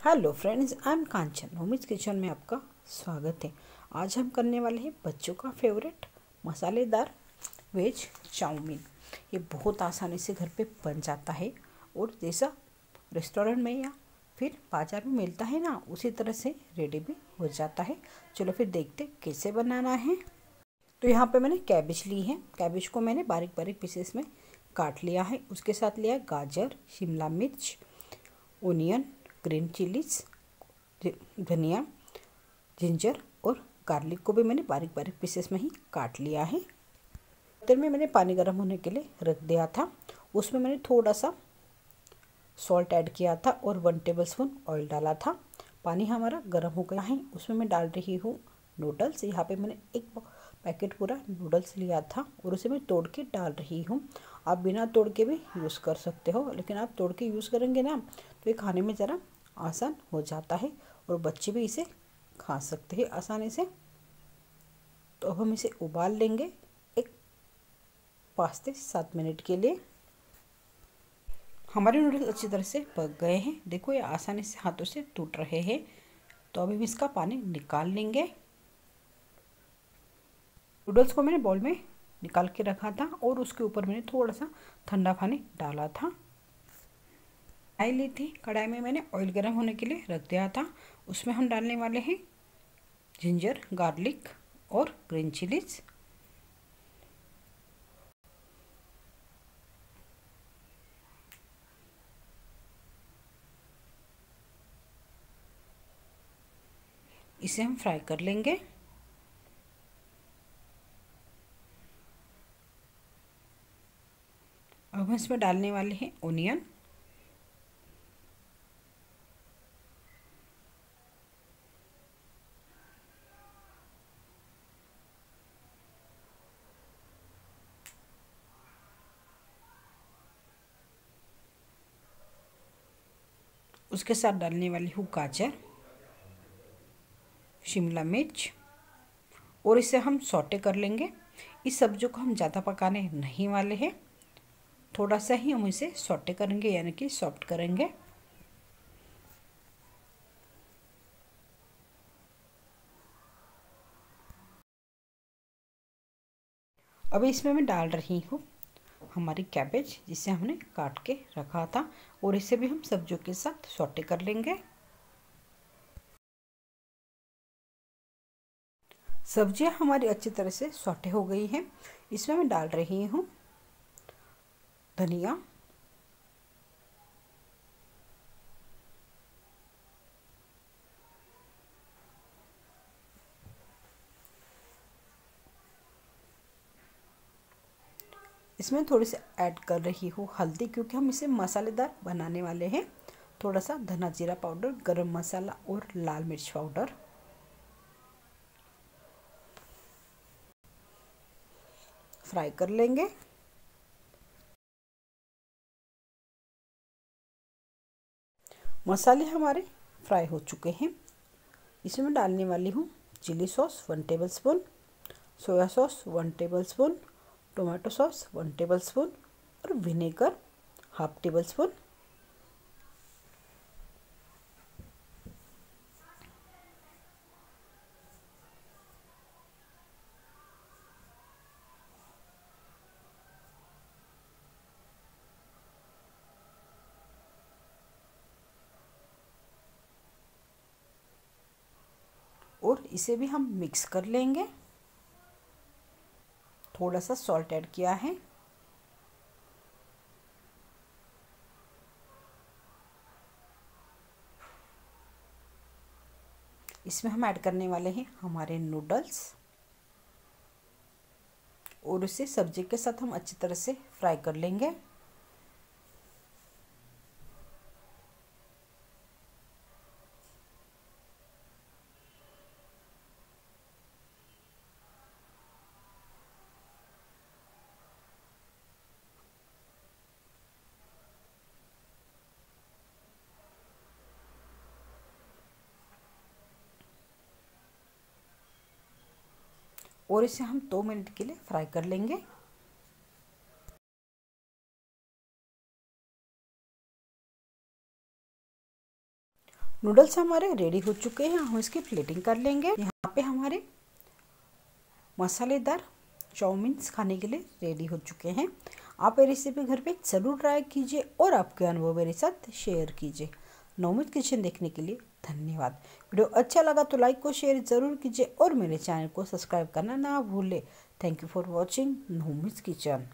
Hello friends I am Kanchan होमिस kitchen में आपका स्वागत है। आज हम करने वाले हैं बच्चों का फेवरेट मसालेदार वेज चाउमीन। ये बहुत आसानी से घर पे बन जाता है और जैसा रेस्टोरेंट में या फिर बाज़ार में मिलता है ना, उसी तरह से रेडी भी हो जाता है। चलो फिर देखते कैसे बनाना है। तो यहाँ पे मैंने कैबेज ली है। कैबेज को मैंने बारीक बारीक पीसेस में काट लिया है। उसके साथ लिया गाजर, शिमला मिर्च ओनियन ग्रीन चिलीज धनिया, जिंजर और गार्लिक को भी मैंने बारीक बारीक पीसेस में ही काट लिया है। तेल में मैंने पानी गर्म होने के लिए रख दिया था। उसमें मैंने थोड़ा सा सॉल्ट ऐड किया था और वन टेबल स्पून ऑयल डाला था। पानी हमारा गर्म हो गया है। उसमें मैं डाल रही हूँ नूडल्स यहाँ पे मैंने एक पैकेट पूरा नूडल्स लिया था और उसे मैं तोड़ के डाल रही हूँ। आप बिना तोड़ के भी यूज़ कर सकते हो, लेकिन आप तोड़ के यूज़ करेंगे ना तो ये खाने में ज़रा आसान हो जाता है और बच्चे भी इसे खा सकते हैं आसानी से। तो अब हम इसे उबाल लेंगे एक पाँच से सात मिनट के लिए। हमारे नूडल्स अच्छी तरह से पक गए हैं। देखो ये आसानी से हाथों से टूट रहे हैं। तो अभी इसका पानी निकाल लेंगे। नूडल्स को मैंने बॉल में निकाल के रखा था और उसके ऊपर मैंने थोड़ा सा ठंडा पानी डाला था। कढ़ाई ली थी। कढ़ाई में मैंने ऑयल गर्म होने के लिए रख दिया था। उसमें हम डालने वाले हैं जिंजर गार्लिक और ग्रीन चिलीज इसे हम फ्राई कर लेंगे। अब हम इसमें डालने वाले हैं ओनियन उसके साथ डालने वाली हूँ गाजर, शिमला मिर्च और इसे हम सॉटे कर लेंगे। इस सब्जियों को हम ज़्यादा पकाने नहीं वाले हैं। थोड़ा सा ही हम इसे सॉटे करेंगे, यानी कि सॉफ्ट करेंगे। अभी इसमें मैं डाल रही हूँ हमारी कैबेज जिसे हमने काट के रखा था और इसे भी हम सब्जियों के साथ सोटे कर लेंगे। सब्ज़ियाँ हमारी अच्छी तरह से सॉटे हो गई हैं। इसमें मैं डाल रही हूँ धनिया इसमें थोड़ी सी ऐड कर रही हूँ हल्दी क्योंकि हम इसे मसालेदार बनाने वाले हैं। थोड़ा सा धना जीरा पाउडर, गरम मसाला और लाल मिर्च पाउडर। फ्राई कर लेंगे। मसाले हमारे फ्राई हो चुके हैं। इसमें डालने वाली हूँ chilli sauce one tablespoon, soya sauce one tablespoon tomato sauce, one tablespoon और विनेगर, हाफ़ टेबल स्पून और इसे भी हम मिक्स कर लेंगे। थोड़ा सा सॉल्ट ऐड किया है। इसमें हम ऐड करने वाले हैं हमारे नूडल्स और उसे सब्ज़ी के साथ हम अच्छी तरह से फ्राई कर लेंगे। और इसे हम दो मिनट के लिए फ्राई कर लेंगे। नूडल्स हमारे रेडी हो चुके हैं, हम इसकी प्लेटिंग कर लेंगे। यहाँ पे हमारे मसालेदार चाउमीन खाने के लिए रेडी हो चुके हैं। आप ये रेसिपी घर पे ज़रूर ट्राई कीजिए और आपके अनुभव मेरे साथ शेयर कीजिए। नौमित किचन देखने के लिए धन्यवाद। वीडियो अच्छा लगा तो लाइक को शेयर ज़रूर कीजिए और मेरे चैनल को सब्सक्राइब करना ना भूलें। थैंक यू फॉर वॉचिंग नौमित किचन।